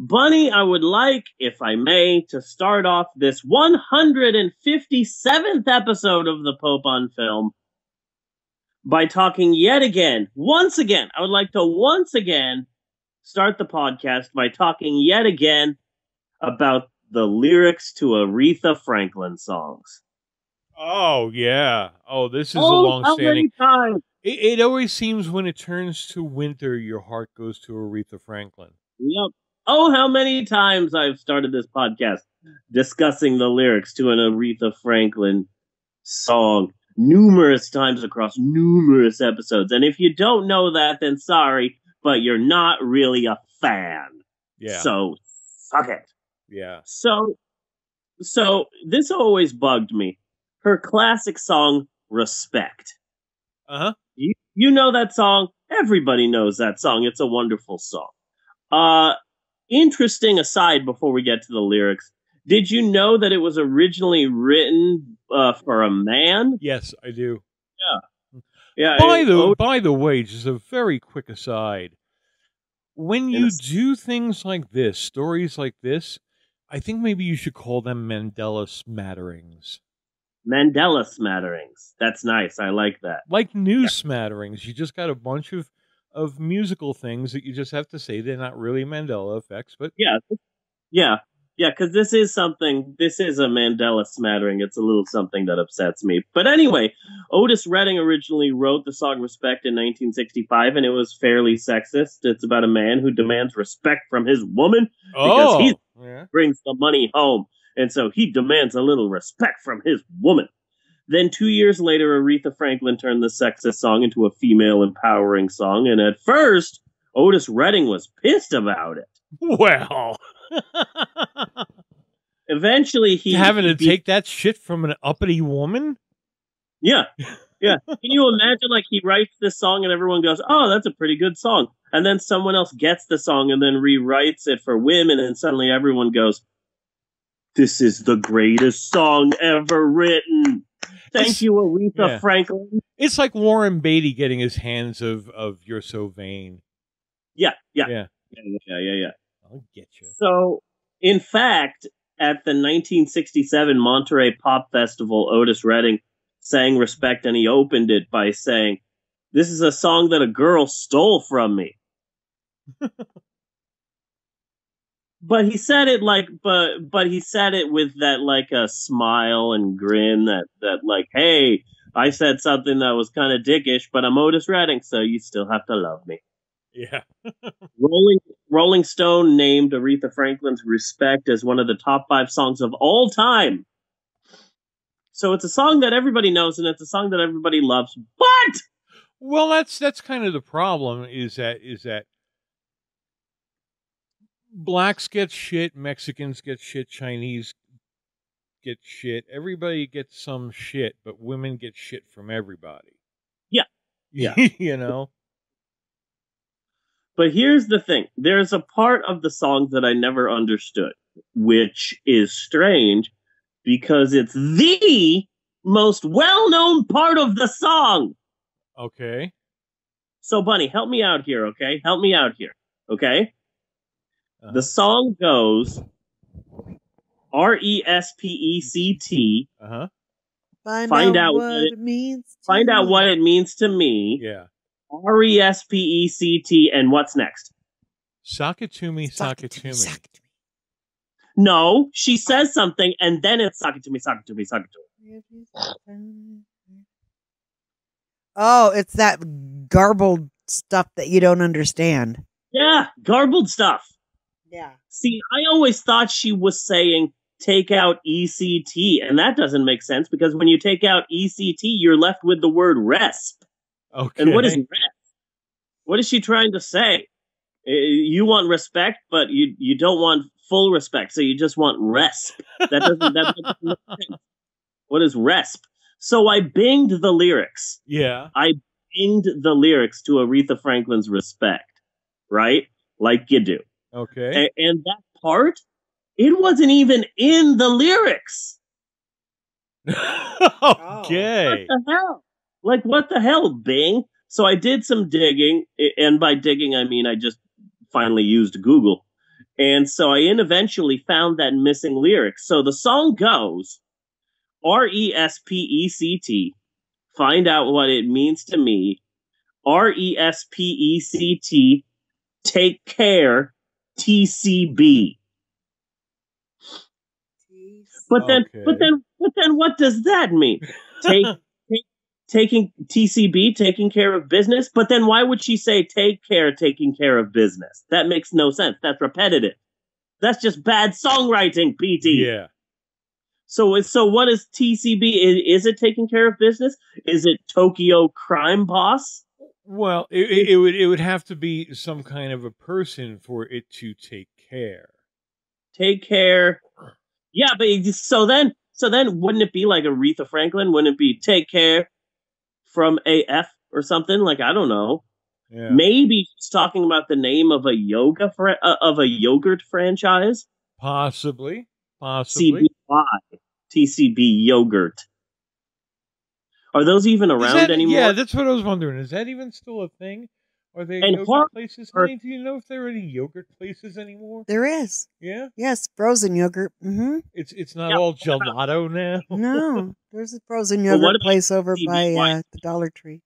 Bunny, I would like, if I may, to start off this 157th episode of the Pope on Film by talking yet again, once again, I would like to once again start the podcast by talking yet again about the lyrics to Aretha Franklin songs. Oh yeah. Oh, this is a Oh, long how many standing. times? It, it always seems when it turns to winter, your heart goes to Aretha Franklin. Yep. Oh, how many times I've started this podcast discussing the lyrics to an Aretha Franklin song numerous times across numerous episodes. And if you don't know that, then sorry, but you're not really a fan. Yeah. So suck it. yeah. So, so this always bugged me. Her classic song, Respect. Uh huh. You, you know that song. Everybody knows that song. It's a wonderful song. Uh, interesting aside before we get to the lyrics. Did you know that it was originally written uh, for a man? Yes, I do. Yeah. Yeah. By it- the oh, by the way, just a very quick aside. When you Yes. do things like this, stories like this, I think maybe you should call them Mandela smatterings. Mandela smatterings. That's nice. I like that. Like news smatterings. You just got a bunch of of musical things that you just have to say they're not really Mandela effects, but Yeah. Yeah. Yeah, because this is something, this is a Mandela smattering. It's a little something that upsets me. But anyway, Otis Redding originally wrote the song Respect in 1965, and it was fairly sexist. It's about a man who demands respect from his woman, oh, he yeah. brings the money home, and so he demands a little respect from his woman. Then, two years later, Aretha Franklin turned the sexist song into a female empowering song, and at first, Otis Redding was pissed about it. Well, Eventually, he having to he- take that shit from an uppity woman. Yeah. Yeah. Can you imagine like he writes this song and everyone goes, Oh, that's a pretty good song. And then someone else gets the song and then rewrites it for women and suddenly everyone goes, This is the greatest song ever written. Thank you, Aretha yeah. Franklin. It's like Warren Beatty getting his hands of of "You're So Vain." Yeah, yeah. Yeah. Yeah, yeah, yeah, yeah. I'll get you. So, in fact, at the 1967 Monterey Pop Festival, Otis Redding sang Respect and he opened it by saying, This is a song that a girl stole from me. but he said it like but but he said it with that like a smile and grin that that like hey i said something that was kind of dickish but i'm otis redding so you still have to love me Yeah. Rolling Rolling Stone named Aretha Franklin's "Respect" as one of the top five songs of all time. So it's a song that everybody knows and it's a song that everybody loves. But Well, that's that's kind of the problem. Is that is that blacks get shit, Mexicans get shit, Chinese get shit. Everybody gets some shit, but women get shit from everybody. Yeah. Yeah. you know. but here's the thing: there's a part of the song that I never understood, which is strange because it's the most well-known part of the song. Okay. So, Bunny, help me out here, okay? Help me out here, okay? Uh-huh. The song goes R E S P E C T. Uh huh. Find, Find out, out what what it means. to Find out me. what it means to me. Yeah. R E S P E C T. And what's next? Sock it to me, sock, Sock it to me. sock it to No, she says something and then it's suck it to me, suck it to me, suck it to me. me. Oh, it's that garbled stuff that you don't understand. Yeah, garbled stuff. Yeah. See, I always thought she was saying take out ECT, and that doesn't make sense because when you take out ECT, you're left with the word resp. Okay. And what is resp? What is she trying to say? Uh, You want respect, but you you don't want full respect, so you just want resp. That doesn't that doesn't make sense. What is resp? So I binged the lyrics. Yeah. I binged the lyrics to Aretha Franklin's "Respect," right? Like you do. Okay. A- and that part, it wasn't even in the lyrics. Oh. What okay. the hell? Like, what the hell, Bing? So I did some digging, and by digging, I mean I just finally used Google. And so I eventually found that missing lyric. So the song goes R E S P E C T. Find out what it means to me. R E S P E C T. Take care. TCB. But then, Okay. but then, but then, what does that mean? Take, take, taking TCB, taking care of business. But then, why would she say take care, taking care of business? That makes no sense. That's repetitive. That's just bad songwriting, PT. Yeah. So, so what is TCB? Is, is it taking care of business? Is it Tokyo Crime Boss? Well, it, it, it would it would have to be some kind of a person for it to take care. Take care. Yeah, but so then, so then, wouldn't it be like Aretha Franklin? Wouldn't it be take care from AF or something? Like I don't know. Yeah. Maybe she's talking about the name of a yoga fr- uh, of a yogurt franchise. Possibly. Possibly. CBY, TCB yogurt. Are those even around that- anymore? Yeah, that's what I was wondering. Is that even still a thing? Are there And yogurt Har- places? Har- Honey, do you know if there are any yogurt places anymore? There is. Yeah, Yes, frozen yogurt. Mm-hmm. it's it's not Yeah, all gelato now. No, there's a frozen yogurt about place over by uh, the Dollar Tree.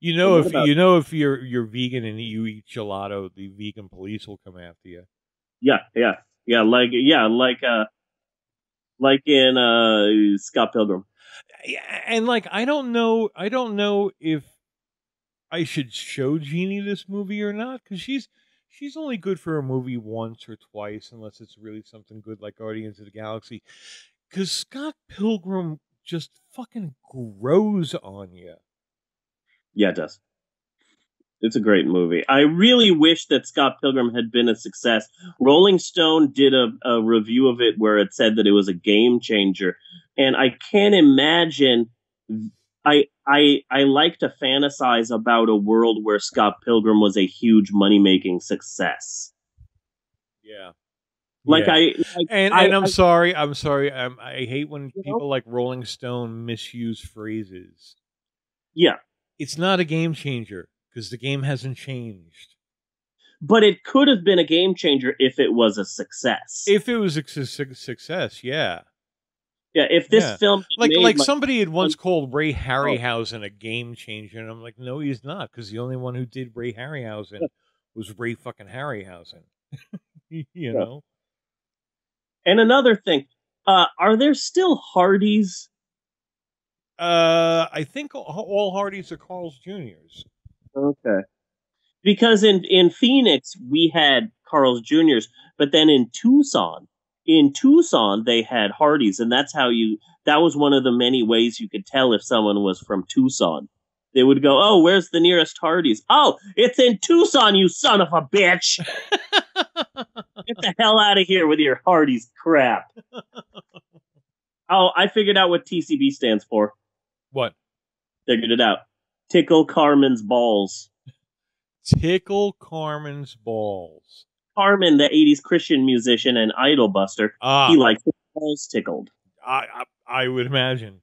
You know, What if about- you know if you're you're vegan and you eat gelato, the vegan police will come after you. yeah, yeah, yeah. Like yeah, like uh, like in uh Scott Pilgrim. And like I don't know, I don't know if I should show Jeannie this movie or not because she's she's only good for a movie once or twice unless it's really something good like Guardians of the Galaxy. Because Scott Pilgrim just fucking grows on you. Yeah, it does. It's a great movie. I really wish that Scott Pilgrim had been a success. Rolling Stone did a, a review of it where it said that it was a game changer, and I can't imagine. I I I like to fantasize about a world where Scott Pilgrim was a huge money making success. Yeah. Like Yeah. I like, and I- and I'm I- sorry, I'm sorry. I'm, I hate when You know? people like Rolling Stone misuse phrases. yeah, It's not a game changer because the game hasn't changed. but it could have been a game changer if it was a success. If it was a su- su- success, yeah. Yeah, if this Yeah. film Like made like somebody had once called Ray Oh. Harryhausen a game changer, and I'm like, no, he's not, because the only one who did Ray Harryhausen was Ray fucking Harryhausen. you Yeah. know? And another thing, uh, are there still Hardee's? Uh, I think all, all Hardee's are Carl's Juniors. Okay. Because in in Phoenix we had Carl's Juniors, but then in Tucson, in Tucson they had Hardee's, and that's how you. That was one of the many ways you could tell if someone was from Tucson. They would go, "Oh, where's the nearest Hardee's? Oh, it's in Tucson, you son of a bitch! Get the hell out of here with your Hardee's crap." Oh, I figured out what TCB stands for. what? Figured it out. Tickle Carmen's balls. Tickle Carmen's balls. Carmen, the 80s Christian musician and idol buster, Ah, he likes his balls tickled. I, I I would imagine.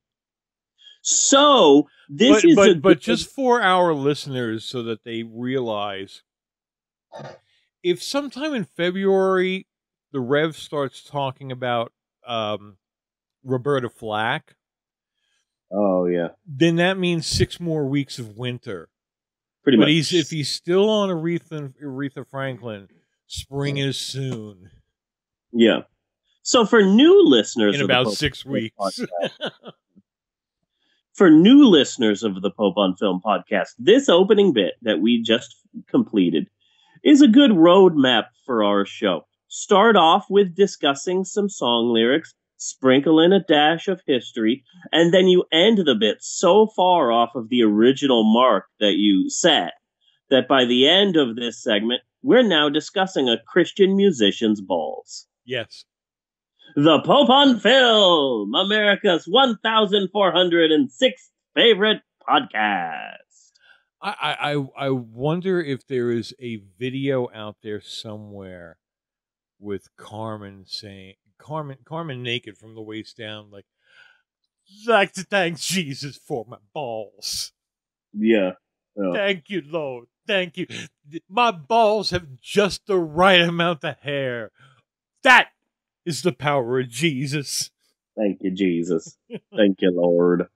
So, this but is but, a but just for our listeners so that they realize if sometime in February the Rev starts talking about um, Roberta Flack, Oh, yeah. then that means six more weeks of winter. Pretty but much. he's if he's still on Aretha Aretha Franklin, spring is soon yeah. So, for new listeners in of about six Film weeks. podcast- for new listeners of the Pope on Film podcast, this opening bit that we just completed is a good roadmap for our show. Start off with discussing some song lyrics, sprinkle in a dash of history, and then you end the bit so far off of the original mark that you set that by the end of this segment, we're now discussing a Christian musician's balls. yes. The Pope on Film, America's 1,406th favorite podcast. I, I I wonder if there is a video out there somewhere with Carmen saying Carmen Carmen naked from the waist down, like like to thank Jesus for my balls. Yeah. yeah. Thank you, Lord. Thank you. My balls have just the right amount of hair. That is the power of Jesus. Thank you, Jesus. Thank you, Lord.